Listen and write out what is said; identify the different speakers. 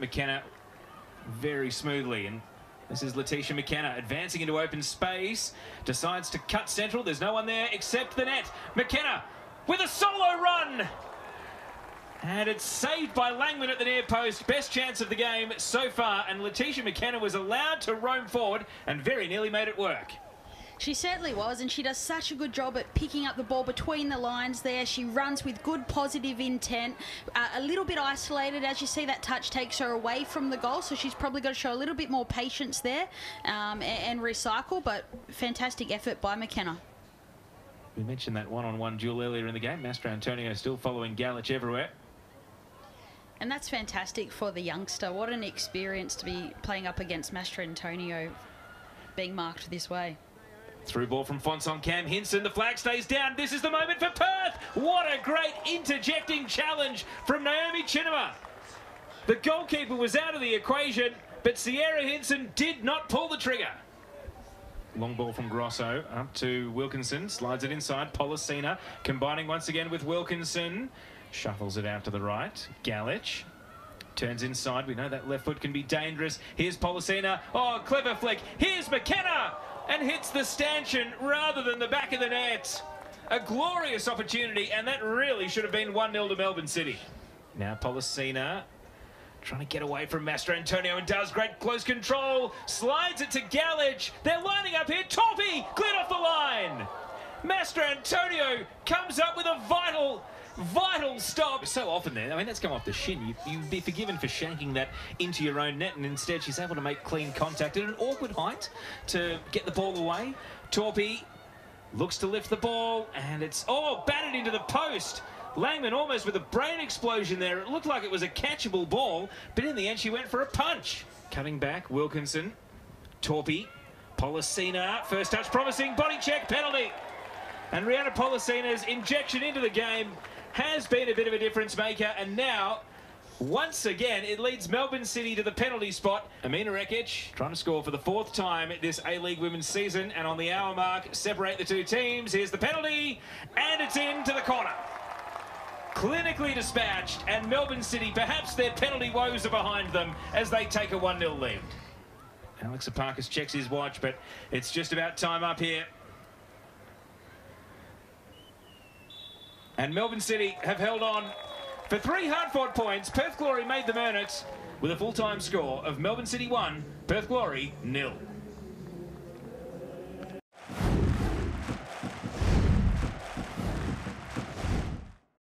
Speaker 1: McKenna very smoothly. And this is Leticia McKenna advancing into open space. Decides to cut central. There's no one there except the net. McKenna with a solo run. And it's saved by Langman at the near post. Best chance of the game so far. And Leticia McKenna was allowed to roam forward and very nearly made it work.
Speaker 2: She certainly was, and she does such a good job at picking up the ball between the lines there. She runs with good positive intent, uh, a little bit isolated. As you see, that touch takes her away from the goal, so she's probably got to show a little bit more patience there um, and, and recycle, but fantastic effort by McKenna.
Speaker 1: We mentioned that one-on-one duel earlier in the game. Mastrantonio still following Galich everywhere.
Speaker 2: And that's fantastic for the youngster. What an experience to be playing up against Mastrantonio being marked this way.
Speaker 1: Through ball from Fonson Cam Hinson. The flag stays down. This is the moment for Perth. What a great interjecting challenge from Naomi Chinnama. The goalkeeper was out of the equation, but Sierra Hinson did not pull the trigger. Long ball from Grosso up to Wilkinson. Slides it inside. Pollicina combining once again with Wilkinson. Shuffles it out to the right. Galich turns inside. We know that left foot can be dangerous. Here's Pollicina. Oh, clever flick. Here's McKenna and hits the stanchion rather than the back of the net. A glorious opportunity, and that really should have been 1 0 to Melbourne City. Now Pollicina trying to get away from Mastrantonio and does great close control. Slides it to Galich. They're lining up here. Toppy cleared off the line. Mastrantonio comes up with a vital vital stop. So often there, I mean, that's come off the shin. You, you'd be forgiven for shanking that into your own net, and instead she's able to make clean contact at an awkward height to get the ball away. Torpey looks to lift the ball, and it's, oh, batted into the post. Langman almost with a brain explosion there. It looked like it was a catchable ball, but in the end she went for a punch. Cutting back, Wilkinson, Torpey, Pollicina, first touch promising, body check, penalty. And Rhianna Pollicina's injection into the game has been a bit of a difference maker, and now once again, it leads Melbourne City to the penalty spot. Emina Ekic trying to score for the fourth time this A-League women's season. And on the hour mark, separate the two teams. Here's the penalty, and it's into the corner. Clinically dispatched, and Melbourne City, perhaps their penalty woes are behind them as they take a 1-0 lead. Alex Epakis checks his watch, but it's just about time up here. And Melbourne City have held on for three hard-fought points. Perth Glory made them earn it with a full-time score of Melbourne City 1, Perth Glory nil.